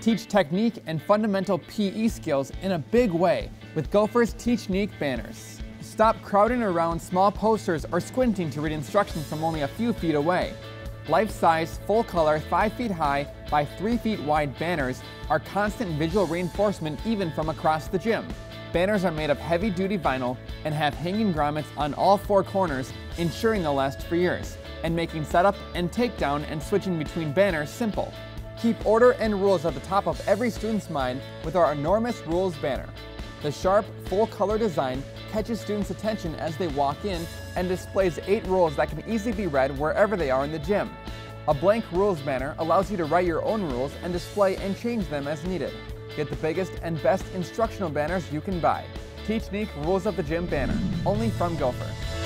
Teach technique and fundamental PE skills in a big way with Gopher's Teachnique banners. Stop crowding around small posters or squinting to read instructions from only a few feet away. Life-size, full-color, 5 feet high by 3 feet wide banners are constant visual reinforcement even from across the gym. Banners are made of heavy-duty vinyl and have hanging grommets on all four corners, ensuring they'll last for years, and making setup and takedown and switching between banners simple. Keep order and rules at the top of every student's mind with our enormous rules banner. The sharp, full-color design catches students' attention as they walk in and displays eight rules that can easily be read wherever they are in the gym. A blank rules banner allows you to write your own rules and display and change them as needed. Get the biggest and best instructional banners you can buy. Teachnique Rules of the Gym banner, only from Gopher.